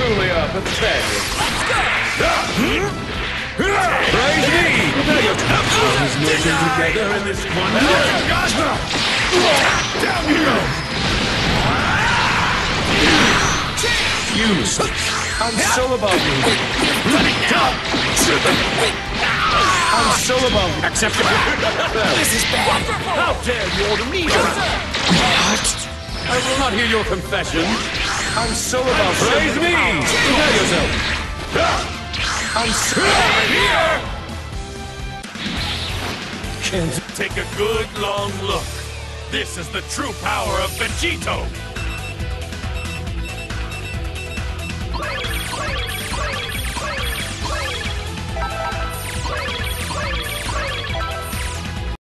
truly are pathetic. Praise me! Now your tongues merging together in this one. Down you go! You, I'm so above you. I'm so above you. Acceptable. This is bad. How dare you order me? What? I will not hear your confession. I'm so above Praise me! Prepare yourself. I'm so here! Can't take a good long look. This is the true power of Vegito.